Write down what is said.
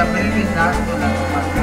Capel will not do that.